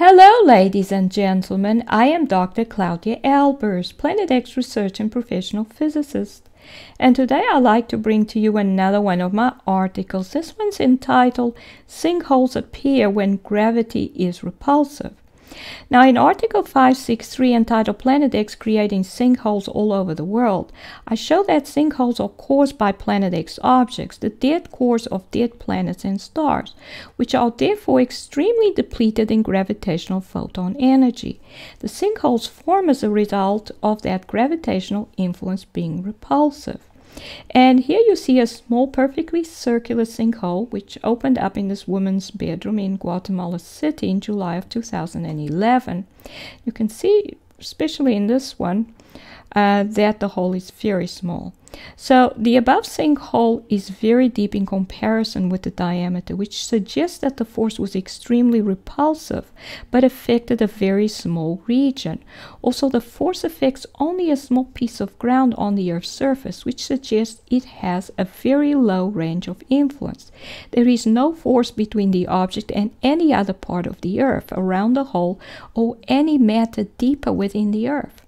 Hello, ladies and gentlemen. I am Dr. Claudia Albers, Planet X research and professional physicist. And today I'd like to bring to you another one of my articles. This one's entitled Sinkholes Appear When Gravity is Repulsive. Now, in Article 563 entitled Planet X Creating Sinkholes All Over the World, I show that sinkholes are caused by Planet X objects, the dead cores of dead planets and stars, which are therefore extremely depleted in gravitational photon energy. The sinkholes form as a result of that gravitational influence being repulsive. And here you see a small, perfectly circular sinkhole which opened up in this woman's bedroom in Guatemala City in July of 2011. You can see, especially in this one, uh, that the hole is very small. So the above sinkhole is very deep in comparison with the diameter, which suggests that the force was extremely repulsive, but affected a very small region. Also, the force affects only a small piece of ground on the Earth's surface, which suggests it has a very low range of influence. There is no force between the object and any other part of the Earth, around the hole, or any matter deeper within the Earth.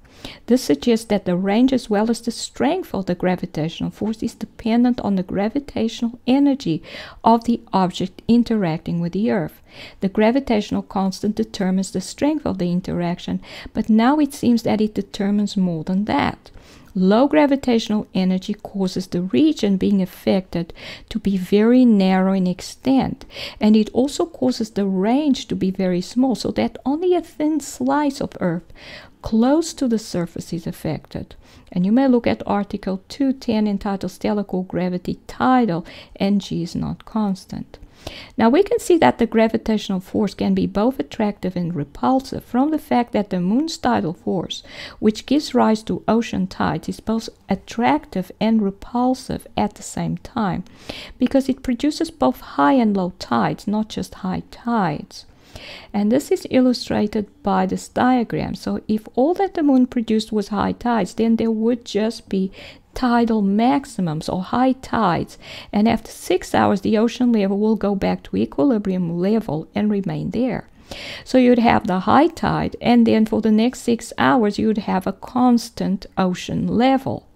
This suggests that the range as well as the strength of the gravitational force is dependent on the gravitational energy of the object interacting with the Earth. The gravitational constant determines the strength of the interaction, but now it seems that it determines more than that. Low gravitational energy causes the region being affected to be very narrow in extent, and it also causes the range to be very small, so that only a thin slice of Earth close to the surface is affected. And you may look at Article 210 entitled Stellar Gravity Tidal, and G is not constant. Now we can see that the gravitational force can be both attractive and repulsive from the fact that the moon's tidal force, which gives rise to ocean tides, is both attractive and repulsive at the same time because it produces both high and low tides, not just high tides. And this is illustrated by this diagram. So if all that the moon produced was high tides, then there would just be tidal maximums or high tides. And after six hours, the ocean level will go back to equilibrium level and remain there. So you'd have the high tide, and then for the next six hours, you'd have a constant ocean level.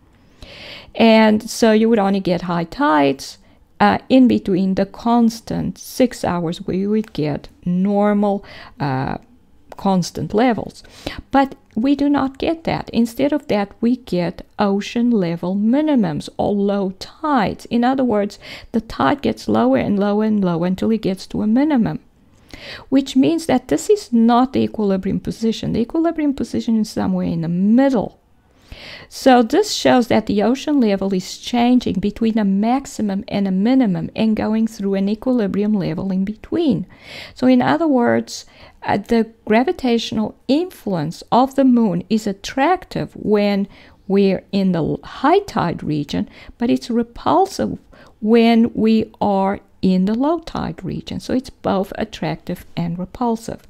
And so you would only get high tides uh, in between the constant six hours we would get normal uh, constant levels. But we do not get that. Instead of that, we get ocean level minimums or low tides. In other words, the tide gets lower and lower and lower until it gets to a minimum. Which means that this is not the equilibrium position. The equilibrium position is somewhere in the middle so this shows that the ocean level is changing between a maximum and a minimum and going through an equilibrium level in between. So in other words, uh, the gravitational influence of the moon is attractive when we're in the high tide region, but it's repulsive when we are in the low tide region. So it's both attractive and repulsive.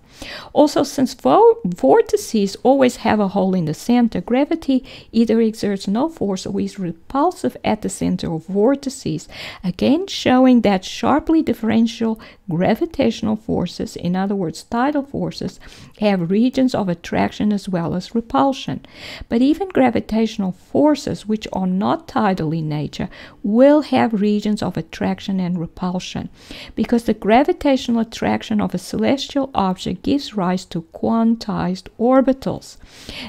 Also, since vortices always have a hole in the center, gravity either exerts no force or is repulsive at the center of vortices, again showing that sharply differential gravitational forces, in other words, tidal forces, have regions of attraction as well as repulsion. But even gravitational forces, which are not tidal in nature, will have regions of attraction and repulsion, because the gravitational attraction of a celestial object gives rise to quantized orbitals.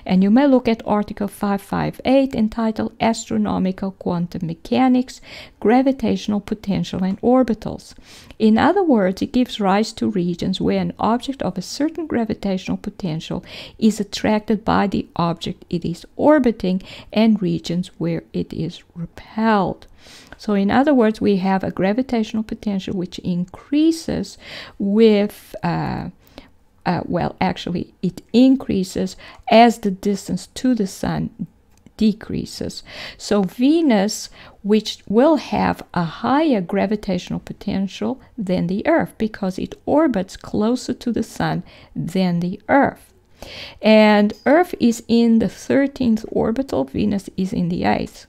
And you may look at Article 558 entitled Astronomical Quantum Mechanics, Gravitational Potential and Orbitals. In other words, it gives rise to regions where an object of a certain gravitational potential is attracted by the object it is orbiting and regions where it is repelled. So, in other words, we have a gravitational potential which increases with uh, uh, well, actually, it increases as the distance to the sun decreases. So Venus, which will have a higher gravitational potential than the Earth because it orbits closer to the sun than the Earth. And Earth is in the 13th orbital, Venus is in the 8th.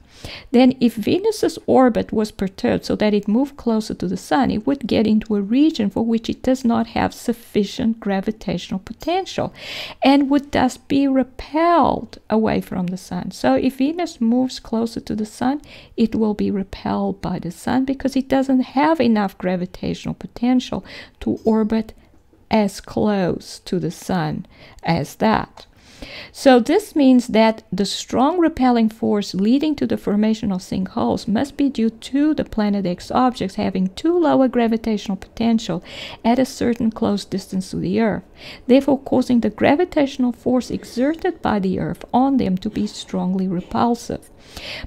Then, if Venus's orbit was perturbed so that it moved closer to the Sun, it would get into a region for which it does not have sufficient gravitational potential and would thus be repelled away from the Sun. So, if Venus moves closer to the Sun, it will be repelled by the Sun because it doesn't have enough gravitational potential to orbit as close to the Sun as that. So this means that the strong repelling force leading to the formation of sinkholes must be due to the Planet X objects having too low a gravitational potential at a certain close distance to the Earth, therefore causing the gravitational force exerted by the Earth on them to be strongly repulsive.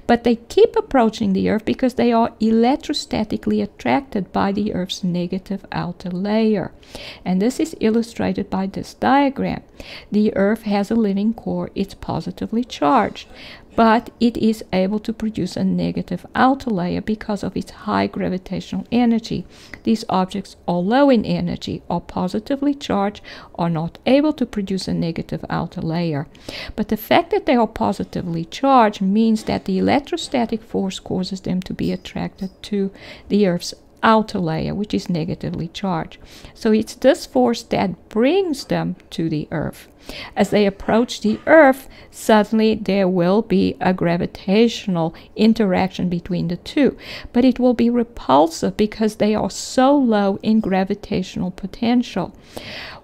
But they keep approaching the Earth because they are electrostatically attracted by the Earth's negative outer layer. And this is illustrated by this diagram. The Earth has a core, it's positively charged but it is able to produce a negative outer layer because of its high gravitational energy. These objects, although in energy, are positively charged, are not able to produce a negative outer layer. But the fact that they are positively charged means that the electrostatic force causes them to be attracted to the Earth's outer layer, which is negatively charged. So it's this force that brings them to the Earth. As they approach the Earth, suddenly there will be a gravitational interaction between the two, but it will be repulsive because they are so low in gravitational potential.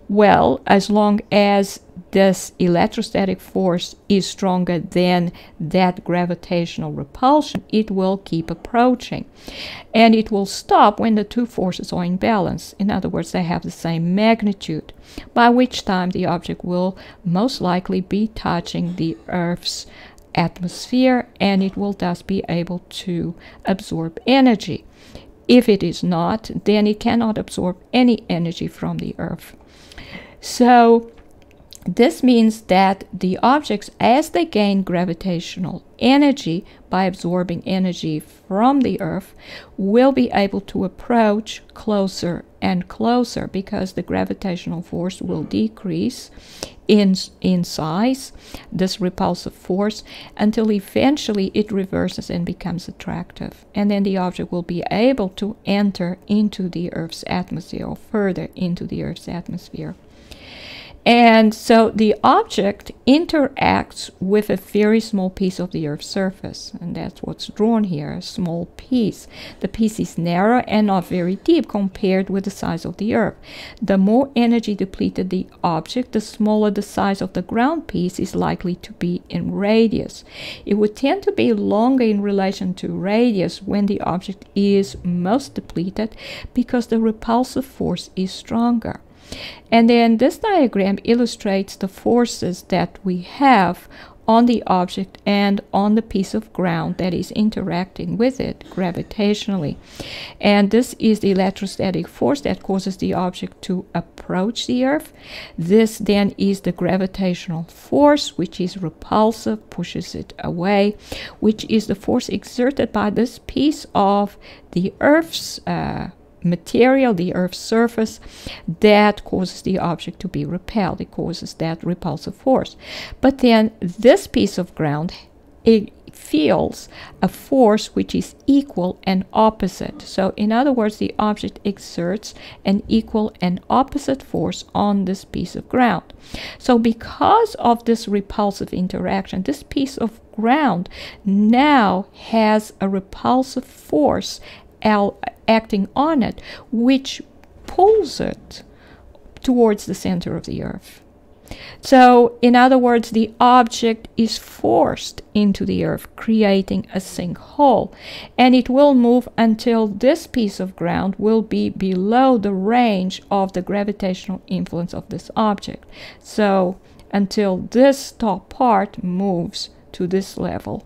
Well, as long as this electrostatic force is stronger than that gravitational repulsion, it will keep approaching. And it will stop when the two forces are in balance. In other words, they have the same magnitude, by which time the object will most likely be touching the Earth's atmosphere and it will thus be able to absorb energy. If it is not, then it cannot absorb any energy from the Earth. So this means that the objects, as they gain gravitational energy by absorbing energy from the Earth, will be able to approach closer and closer because the gravitational force will decrease in, in size, this repulsive force, until eventually it reverses and becomes attractive. And then the object will be able to enter into the Earth's atmosphere or further into the Earth's atmosphere. And so the object interacts with a very small piece of the Earth's surface. And that's what's drawn here, a small piece. The piece is narrow and not very deep compared with the size of the Earth. The more energy depleted the object, the smaller the size of the ground piece is likely to be in radius. It would tend to be longer in relation to radius when the object is most depleted because the repulsive force is stronger. And then this diagram illustrates the forces that we have on the object and on the piece of ground that is interacting with it gravitationally. And this is the electrostatic force that causes the object to approach the Earth. This then is the gravitational force, which is repulsive, pushes it away, which is the force exerted by this piece of the Earth's uh, material, the Earth's surface, that causes the object to be repelled. It causes that repulsive force. But then this piece of ground, it feels a force which is equal and opposite. So, in other words, the object exerts an equal and opposite force on this piece of ground. So, because of this repulsive interaction, this piece of ground now has a repulsive force acting on it, which pulls it towards the center of the earth. So, in other words, the object is forced into the earth, creating a sinkhole, and it will move until this piece of ground will be below the range of the gravitational influence of this object. So, until this top part moves to this level.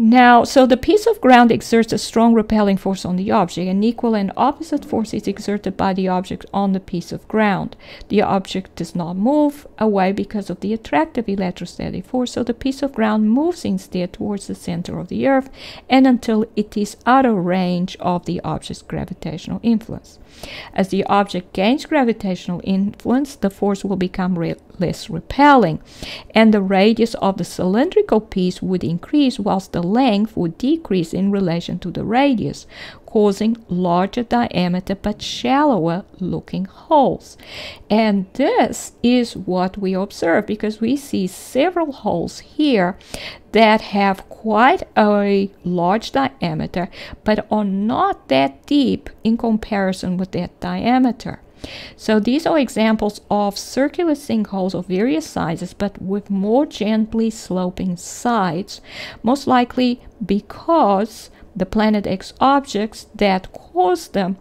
Now, so the piece of ground exerts a strong repelling force on the object. An equal and opposite force is exerted by the object on the piece of ground. The object does not move away because of the attractive electrostatic force, so the piece of ground moves instead towards the center of the earth and until it is out of range of the object's gravitational influence. As the object gains gravitational influence, the force will become re less repelling, and the radius of the cylindrical piece would increase whilst the length would decrease in relation to the radius, causing larger diameter but shallower looking holes. And this is what we observe because we see several holes here that have quite a large diameter but are not that deep in comparison with that diameter. So these are examples of circular sinkholes of various sizes but with more gently sloping sides, most likely because the Planet X objects that caused them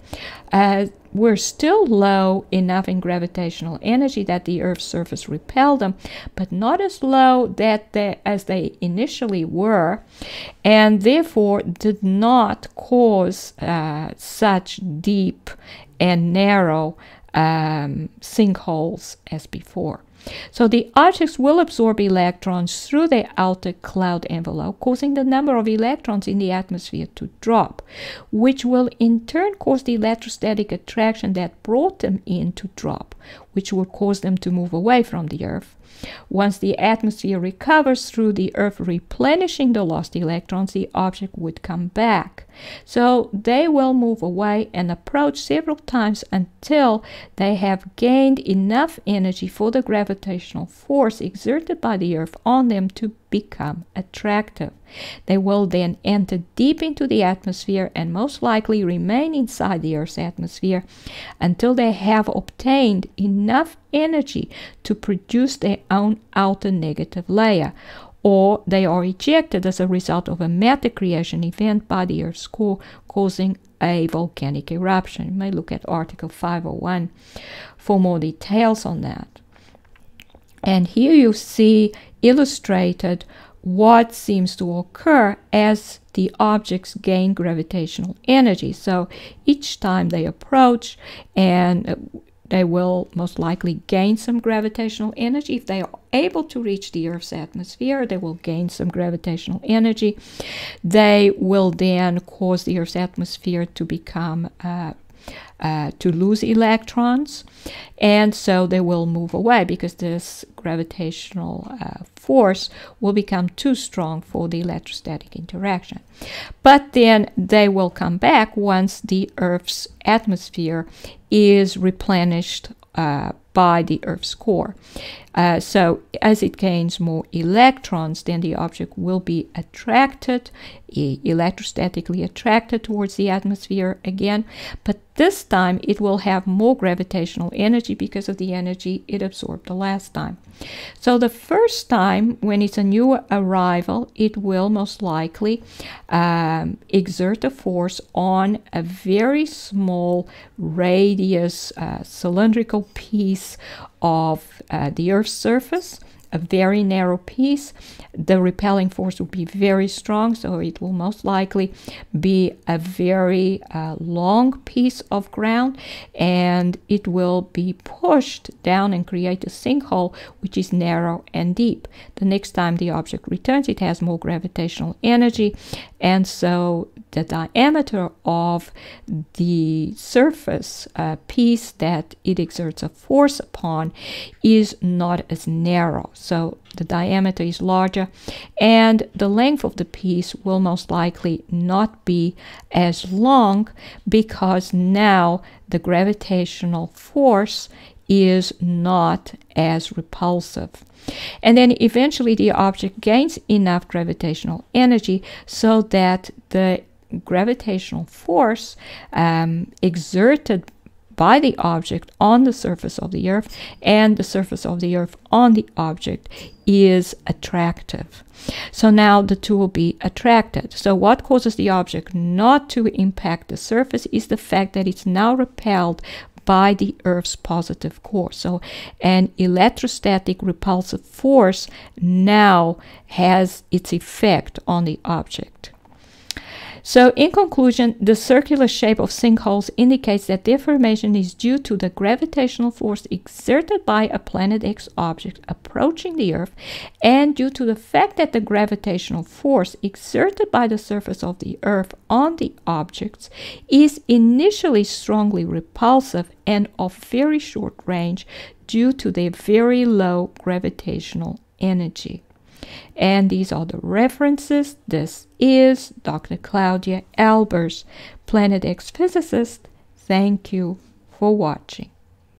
uh, were still low enough in gravitational energy that the Earth's surface repelled them, but not as low that they, as they initially were, and therefore did not cause uh, such deep and narrow um, sinkholes as before. So the objects will absorb electrons through the outer cloud envelope, causing the number of electrons in the atmosphere to drop, which will in turn cause the electrostatic attraction that brought them in to drop, which will cause them to move away from the Earth. Once the atmosphere recovers through the Earth replenishing the lost electrons, the object would come back. So they will move away and approach several times until they have gained enough energy for the gravitational force exerted by the Earth on them to become attractive. They will then enter deep into the atmosphere and most likely remain inside the Earth's atmosphere until they have obtained enough energy to produce their own outer negative layer or they are ejected as a result of a matter creation event by the Earth's core causing a volcanic eruption. You may look at Article 501 for more details on that. And here you see illustrated what seems to occur as the objects gain gravitational energy. So each time they approach and they will most likely gain some gravitational energy. If they are able to reach the Earth's atmosphere, they will gain some gravitational energy. They will then cause the Earth's atmosphere to become uh, uh, to lose electrons, and so they will move away because this gravitational uh, force will become too strong for the electrostatic interaction. But then they will come back once the Earth's atmosphere is replenished uh, by the Earth's core. Uh, so as it gains more electrons, then the object will be attracted, electrostatically attracted towards the atmosphere again, but this time it will have more gravitational energy because of the energy it absorbed the last time. So the first time when it's a new arrival, it will most likely um, exert a force on a very small radius uh, cylindrical piece of uh, the Earth's surface a very narrow piece, the repelling force will be very strong, so it will most likely be a very uh, long piece of ground and it will be pushed down and create a sinkhole which is narrow and deep. The next time the object returns, it has more gravitational energy, and so the diameter of the surface uh, piece that it exerts a force upon is not as narrow. So the diameter is larger and the length of the piece will most likely not be as long because now the gravitational force is not as repulsive. And then eventually the object gains enough gravitational energy so that the gravitational force um, exerted by the object on the surface of the earth and the surface of the earth on the object is attractive. So now the two will be attracted. So what causes the object not to impact the surface is the fact that it's now repelled by the Earth's positive core. So, an electrostatic repulsive force now has its effect on the object. So, in conclusion, the circular shape of sinkholes indicates that their formation is due to the gravitational force exerted by a Planet X object approaching the Earth and due to the fact that the gravitational force exerted by the surface of the Earth on the objects is initially strongly repulsive and of very short range due to their very low gravitational energy. And these are the references. This is Dr. Claudia Albers, Planet X physicist. Thank you for watching.